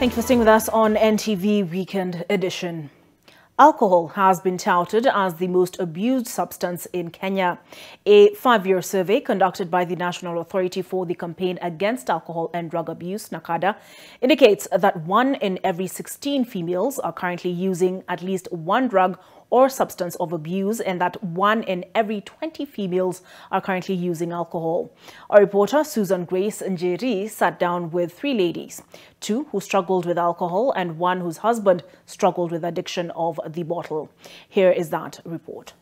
Thank you for staying with us on NTV Weekend Edition. Alcohol has been touted as the most abused substance in Kenya. A five-year survey conducted by the National Authority for the Campaign Against Alcohol and Drug Abuse, NACADA, indicates that one in every 16 females are currently using at least one drug or substance of abuse and that one in every 20 females are currently using alcohol. Our reporter Susan Grace Njeri sat down with three ladies, two who struggled with alcohol and one whose husband struggled with addiction of the bottle. Here is that report.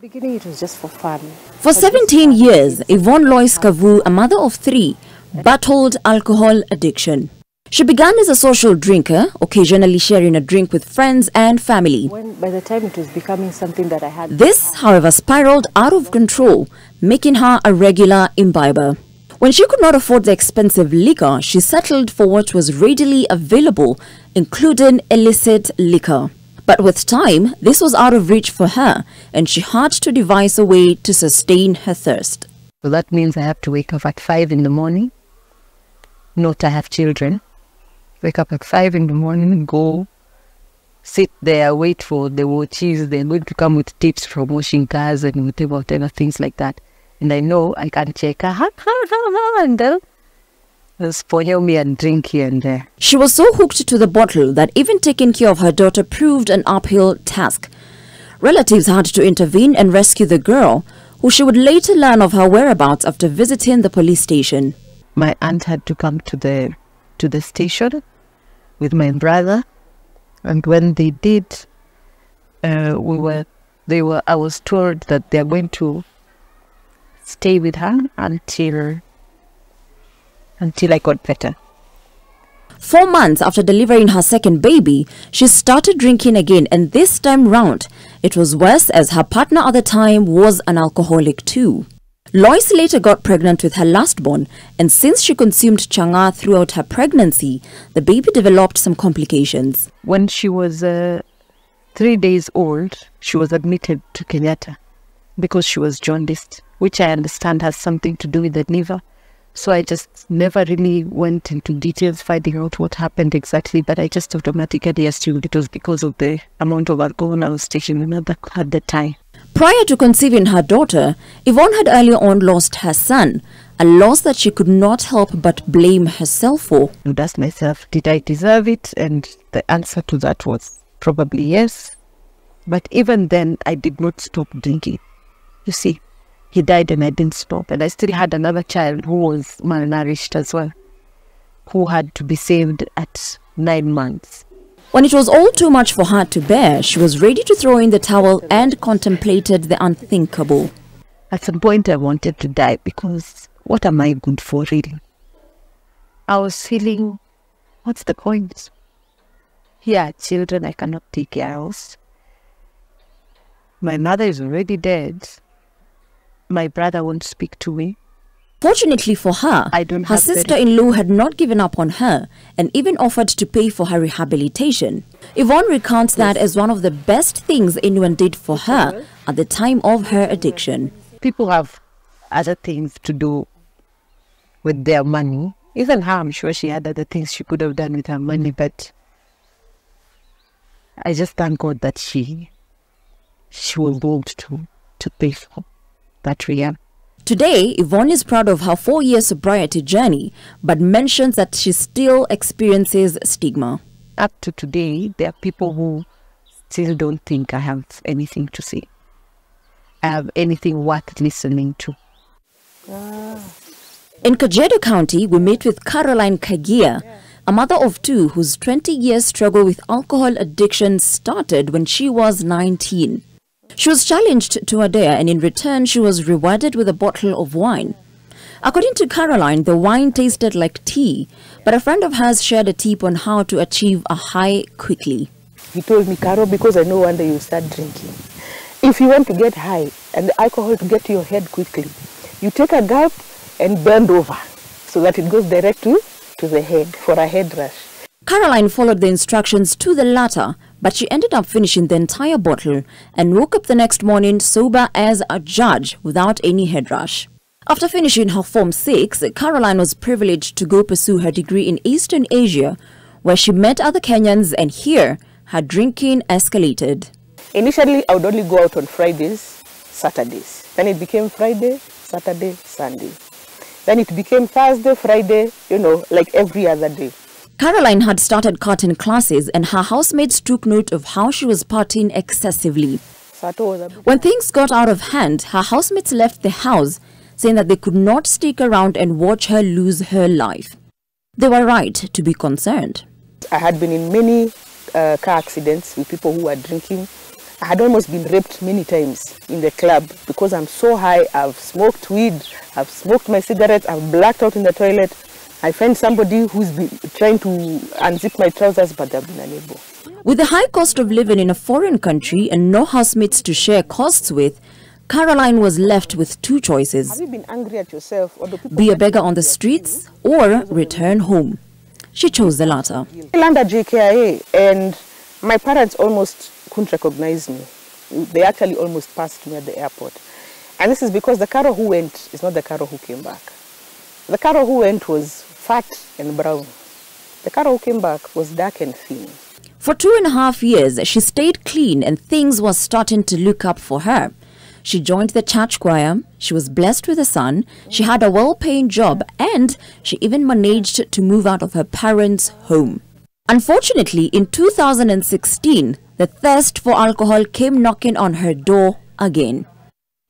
Beginning it was just for fun. For 17 years, Yvonne Lois Kavu, a mother of three, battled alcohol addiction. She began as a social drinker, occasionally sharing a drink with friends and family. When by the time it was becoming something that I had This, however, spiraled out of control, making her a regular imbiber. When she could not afford the expensive liquor, she settled for what was readily available, including illicit liquor. But with time, this was out of reach for her, and she had to devise a way to sustain her thirst. So that means I have to wake up at five in the morning. Not I have children. Wake up at five in the morning, and go sit there, wait for the watches. They're going to come with tips from washing cars and whatever, whatever things like that. And I know I can check her and they'll they'll spoil me and drink here and there. She was so hooked to the bottle that even taking care of her daughter proved an uphill task. Relatives had to intervene and rescue the girl, who she would later learn of her whereabouts after visiting the police station. My aunt had to come to the to the station with my brother, and when they did, uh, we were they were. I was told that they are going to stay with her until until I got better. Four months after delivering her second baby, she started drinking again, and this time round, it was worse as her partner at the time was an alcoholic too. Lois later got pregnant with her lastborn, and since she consumed chang'aa throughout her pregnancy, the baby developed some complications. When she was uh, three days old, she was admitted to Kenyatta because she was jaundiced, which I understand has something to do with the liver. So I just never really went into details finding out what happened exactly, but I just automatically assumed it was because of the amount of alcohol I was taking at the time. Prior to conceiving her daughter, Yvonne had earlier on lost her son, a loss that she could not help but blame herself for. I would ask myself, did I deserve it? And the answer to that was probably yes. But even then, I did not stop drinking. You see, he died and I didn't stop. And I still had another child who was malnourished as well, who had to be saved at nine months. When it was all too much for her to bear, she was ready to throw in the towel and contemplated the unthinkable. At some point, I wanted to die because what am I good for, really? I was feeling, what's the point? Here, children I cannot take care of. My mother is already dead. My brother won't speak to me. Fortunately for her, I don't her sister-in-law had not given up on her and even offered to pay for her rehabilitation. Yvonne recounts that as one of the best things anyone did for her at the time of her addiction. People have other things to do with their money. Even her, I'm sure she had other things she could have done with her money, but I just thank God that she she was able to to pay for that rehab. Today, Yvonne is proud of her four-year sobriety journey, but mentions that she still experiences stigma. Up to today, there are people who still don't think I have anything to say. I have anything worth listening to. Ah. In Kajiado County, we meet with Caroline Kagia, a mother of two whose 20-year struggle with alcohol addiction started when she was 19. She was challenged to a dare and in return she was rewarded with a bottle of wine. According to Caroline, the wine tasted like tea, but a friend of hers shared a tip on how to achieve a high quickly. He told me, Carol, because I know one day you'll start drinking. If you want to get high and the alcohol to get to your head quickly, you take a gulp and bend over so that it goes direct to, to the head for a head rush. Caroline followed the instructions to the latter, but she ended up finishing the entire bottle and woke up the next morning sober as a judge without any head rush. After finishing her Form 6, Caroline was privileged to go pursue her degree in Eastern Asia, where she met other Kenyans and here her drinking escalated. Initially, I would only go out on Fridays, Saturdays. Then it became Friday, Saturday, Sunday. Then it became Thursday, Friday, you know, like every other day. Caroline had started cutting classes and her housemates took note of how she was partying excessively. Sato was a bit When things got out of hand, her housemates left the house, saying that they could not stick around and watch her lose her life. They were right to be concerned. I had been in many uh, car accidents with people who were drinking. I had almost been raped many times in the club because I'm so high. I've smoked weed, I've smoked my cigarettes, I've blacked out in the toilet. I find somebody who's been trying to unzip my trousers, but they've been unable. With the high cost of living in a foreign country and no housemates to share costs with, Caroline was left with two choices Have you been angry at yourself? Be a beggar on the streets or return home. She chose the latter. still under JKIA and my parents almost couldn't recognize me. They actually almost passed me at the airport. And this is because the Caro who went is not the Caro who came back. The Caro who went was fat and brown. The Caro who came back was dark and thin. For two and a half years, she stayed clean and things were starting to look up for her. She joined the church choir, she was blessed with a son, she had a well paying job, and she even managed to move out of her parents' home. Unfortunately, in 2016, the thirst for alcohol came knocking on her door again.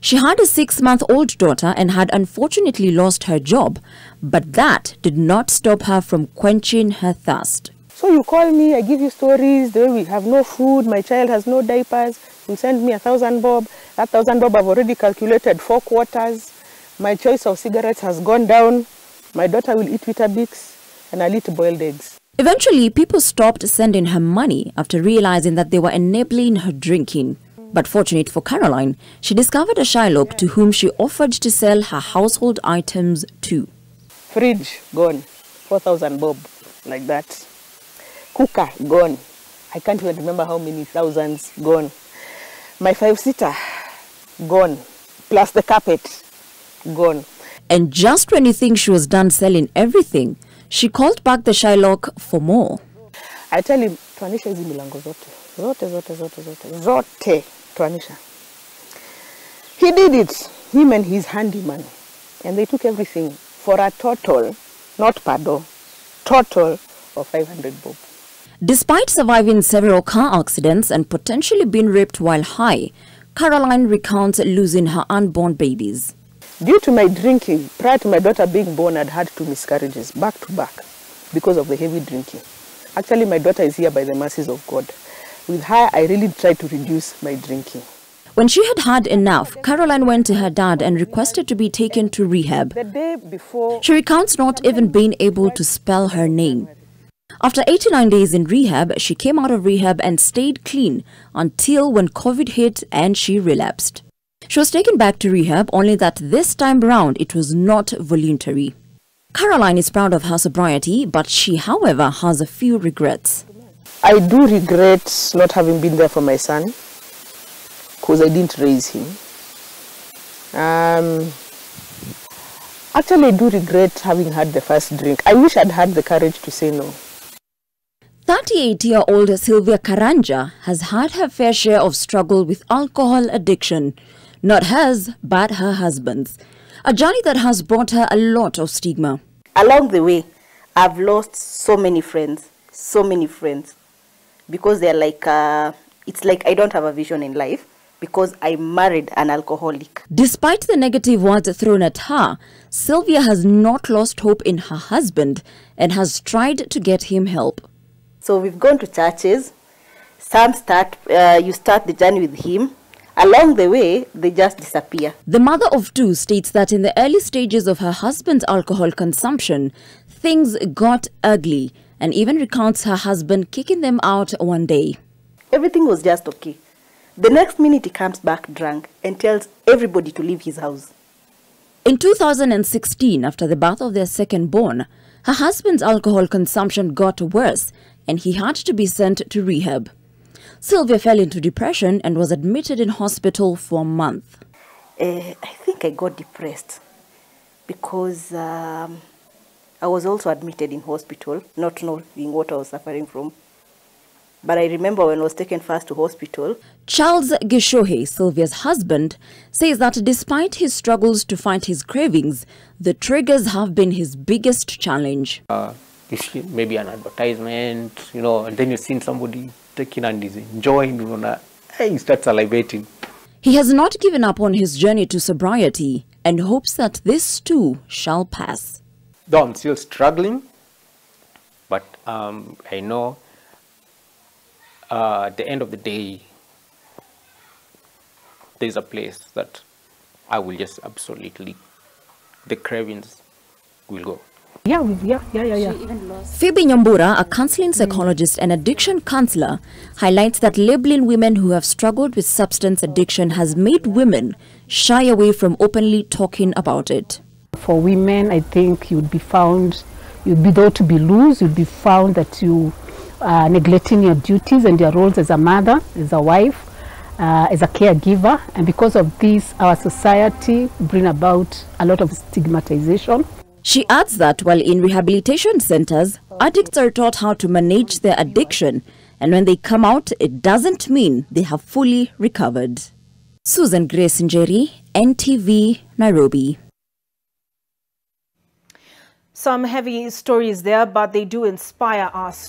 She had a six month old daughter and had unfortunately lost her job, but that did not stop her from quenching her thirst. So you call me, I give you stories, the way we have no food, my child has no diapers, you send me a thousand bob. That thousand bob I've already calculated four quarters. My choice of cigarettes has gone down. My daughter will eat Weetabix and I'll eat boiled eggs. Eventually, people stopped sending her money after realizing that they were enabling her drinking. But fortunate for Caroline, she discovered a Shylock to whom she offered to sell her household items to. Fridge gone, 4,000 bob, like that. Cooker gone. I can't even remember how many thousands gone. My five seater gone, plus the carpet gone. And just when you think she was done selling everything, she called back the Shylock for more. I tell him tuanisha hizi milango zote zote zote zote zote zote tuanisha. He did it, him and his handyman, and they took everything for a total, not pado, total of 500 bob. Despite surviving several car accidents and potentially being raped while high, Caroline recounts losing her unborn babies. Due to my drinking, prior to my daughter being born, I'd had two miscarriages back to back because of the heavy drinking. Actually, my daughter is here by the mercies of God. With her, I really tried to reduce my drinking. When she had had enough, Caroline went to her dad and requested to be taken to rehab. The day before, She recounts not even being able to spell her name. After 89 days in rehab, she came out of rehab and stayed clean until when COVID hit and she relapsed. She was taken back to rehab, only that this time round it was not voluntary. Caroline is proud of her sobriety, but she, however, has a few regrets. I do regret not having been there for my son because I didn't raise him. Um, actually, I do regret having had the first drink. I wish I'd had the courage to say no. 38 year old Sylvia Karanja has had her fair share of struggle with alcohol addiction. Not hers, but her husband's. A journey that has brought her a lot of stigma. along the way i've lost so many friends so many friends because they're like uh, it's like i don't have a vision in life because i married an alcoholic. Despite the negative words thrown at her, Sylvia has not lost hope in her husband and has tried to get him help. so we've gone to churches. Some start uh, you start the journey with him. Along the way they just disappear. The mother of two states that in the early stages of her husband's alcohol consumption, things got ugly and even recounts her husband kicking them out one day. everything was just okay the next minute he comes back drunk and tells everybody to leave his house In 2016, after the birth of their second born, her husband's alcohol consumption got worse and he had to be sent to rehab. Sylvia fell into depression and was admitted in hospital for a month. uh, I think I got depressed because um, I was also admitted in hospital, not knowing what I was suffering from. But I remember when I was taken first to hospital, Charles Gishohe, Sylvia's husband, says that despite his struggles to fight his cravings, the triggers have been his biggest challenge. uh, you see maybe an advertisement, you know, and then you've seen somebody taking and is enjoying, you know, hey, you start salivating. He has not given up on his journey to sobriety and hopes that this too shall pass. Though I'm still struggling, but um, I know uh, at the end of the day, there's a place that I will just absolutely, the cravings will go. Yeah, yeah, yeah, yeah, yeah. Phoebe Nyambura, a counseling psychologist and addiction counselor, highlights that labeling women who have struggled with substance addiction has made women shy away from openly talking about it. For women, I think you'd be found, you'd be thought to be loose, you'd be found that you are neglecting your duties and your roles as a mother, as a wife, uh, as a caregiver. And because of this, our society bring about a lot of stigmatization. She adds that while in rehabilitation centers, addicts are taught how to manage their addiction, and when they come out, it doesn't mean they have fully recovered. Susan Grace Njeri, NTV, Nairobi. Some heavy stories there, but they do inspire us